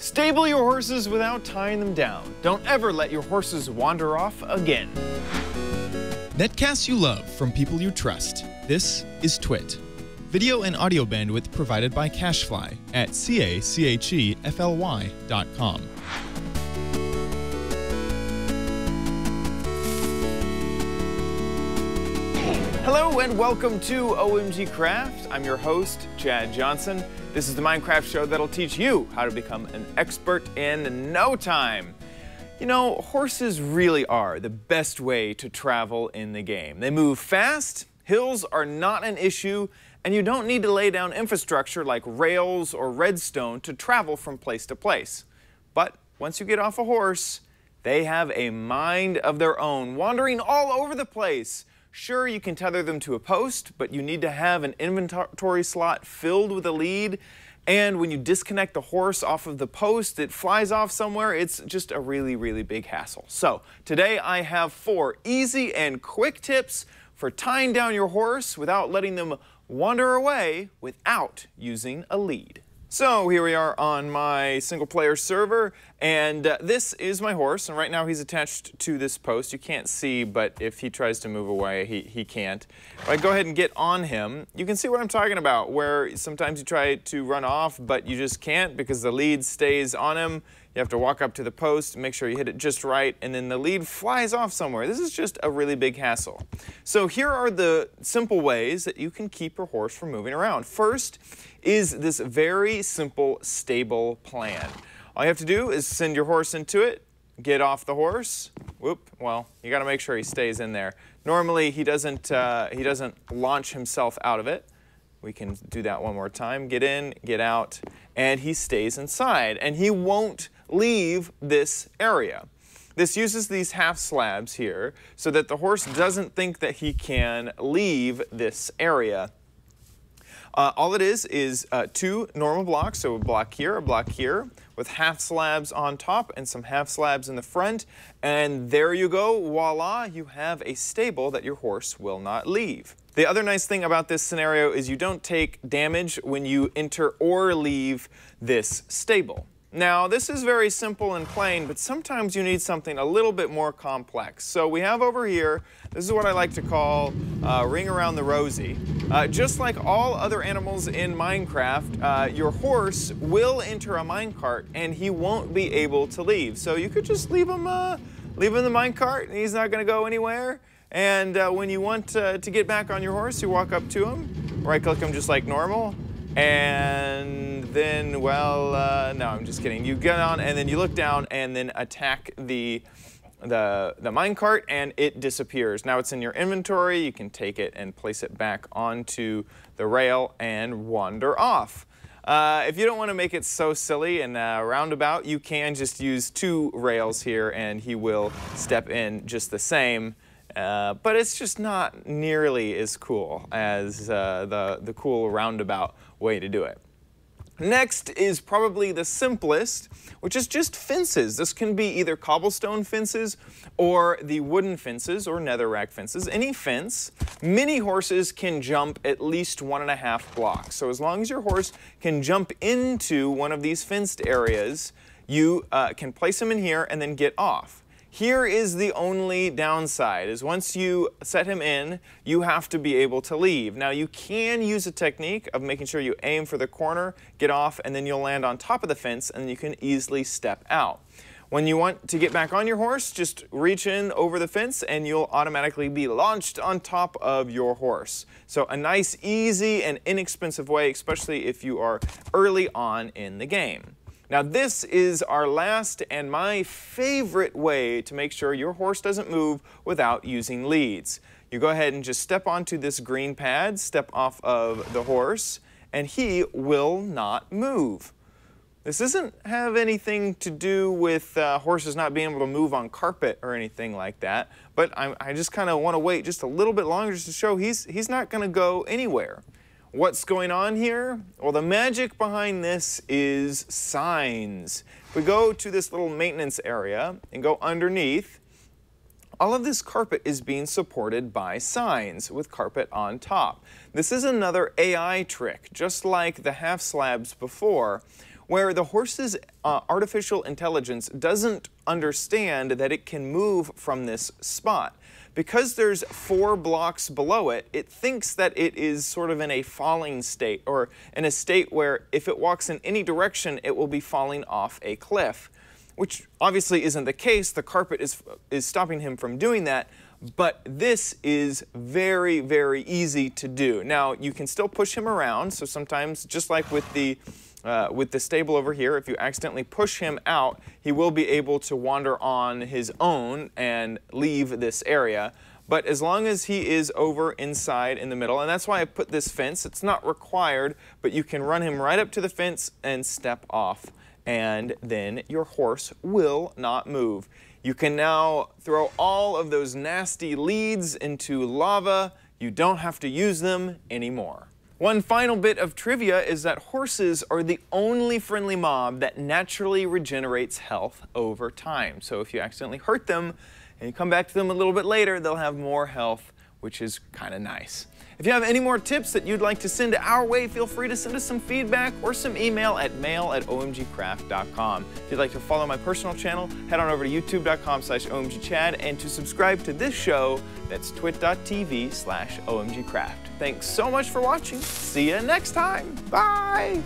Stable your horses without tying them down. Don't ever let your horses wander off again. Netcasts you love from people you trust. This is Twit. Video and audio bandwidth provided by Cachefly at Cachefly at cachefly.com. Hello and welcome to OMG Craft. I'm your host, Chad Johnson. This is the Minecraft show that'll teach you how to become an expert in no time. You know, horses really are the best way to travel in the game. They move fast, hills are not an issue, and you don't need to lay down infrastructure like rails or redstone to travel from place to place. But once you get off a horse, they have a mind of their own, wandering all over the place. Sure, you can tether them to a post, but you need to have an inventory slot filled with a lead. And when you disconnect the horse off of the post, it flies off somewhere. It's just a really, really big hassle. So today I have four easy and quick tips for tying down your horse without letting them wander away without using a lead. So here we are on my single player server and uh, this is my horse and right now he's attached to this post. You can't see but if he tries to move away he, he can't. If I go ahead and get on him you can see what I'm talking about where sometimes you try to run off but you just can't because the lead stays on him. You have to walk up to the post, make sure you hit it just right, and then the lead flies off somewhere. This is just a really big hassle. So here are the simple ways that you can keep your horse from moving around. First is this very simple stable plan. All you have to do is send your horse into it, get off the horse. Whoop, well, you gotta make sure he stays in there. Normally he doesn't, uh, he doesn't launch himself out of it. We can do that one more time. Get in, get out, and he stays inside. And he won't leave this area. This uses these half slabs here so that the horse doesn't think that he can leave this area. Uh, all it is is uh, two normal blocks, so a block here, a block here, with half slabs on top and some half slabs in the front. And there you go, voila, you have a stable that your horse will not leave. The other nice thing about this scenario is you don't take damage when you enter or leave this stable. Now, this is very simple and plain, but sometimes you need something a little bit more complex. So we have over here, this is what I like to call uh, ring around the rosy. Uh, just like all other animals in Minecraft, uh, your horse will enter a minecart and he won't be able to leave. So you could just leave him, uh, leave him in the minecart and he's not gonna go anywhere. And uh, when you want to get back on your horse, you walk up to him, right click him just like normal, and then, well, uh, no, I'm just kidding. You get on and then you look down and then attack the the, the minecart and it disappears. Now it's in your inventory, you can take it and place it back onto the rail and wander off. Uh, if you don't want to make it so silly and uh, roundabout, you can just use two rails here and he will step in just the same. Uh, but it's just not nearly as cool as uh, the, the cool roundabout way to do it. Next is probably the simplest, which is just fences. This can be either cobblestone fences or the wooden fences or netherrack fences. Any fence. Many horses can jump at least one and a half blocks. So as long as your horse can jump into one of these fenced areas, you uh, can place him in here and then get off. Here is the only downside, is once you set him in, you have to be able to leave. Now you can use a technique of making sure you aim for the corner, get off, and then you'll land on top of the fence and you can easily step out. When you want to get back on your horse, just reach in over the fence and you'll automatically be launched on top of your horse. So a nice, easy, and inexpensive way, especially if you are early on in the game. Now this is our last and my favorite way to make sure your horse doesn't move without using leads. You go ahead and just step onto this green pad, step off of the horse, and he will not move. This doesn't have anything to do with uh, horses not being able to move on carpet or anything like that, but I, I just kind of want to wait just a little bit longer just to show he's, he's not going to go anywhere. What's going on here? Well, the magic behind this is signs. If we go to this little maintenance area and go underneath, all of this carpet is being supported by signs with carpet on top. This is another AI trick, just like the half slabs before. where the horse's uh, artificial intelligence doesn't understand that it can move from this spot. Because there's four blocks below it, it thinks that it is sort of in a falling state or in a state where if it walks in any direction, it will be falling off a cliff, which obviously isn't the case. The carpet is, is stopping him from doing that, but this is very, very easy to do. Now, you can still push him around, so sometimes, just like with the uh, with the stable over here, if you accidentally push him out, he will be able to wander on his own and leave this area. But as long as he is over inside in the middle, and that's why I put this fence, it's not required, but you can run him right up to the fence and step off, and then your horse will not move. You can now throw all of those nasty leads into lava. You don't have to use them anymore. One final bit of trivia is that horses are the only friendly mob that naturally regenerates health over time. So if you accidentally hurt them and you come back to them a little bit later, they'll have more health, which is kind of nice. If you have any more tips that you'd like to send our way, feel free to send us some feedback or some email at mail at omgcraft.com. If you'd like to follow my personal channel, head on over to youtube.com slash omgchad and to subscribe to this show, that's twit.tv slash omgcraft. Thanks so much for watching. See you next time. Bye.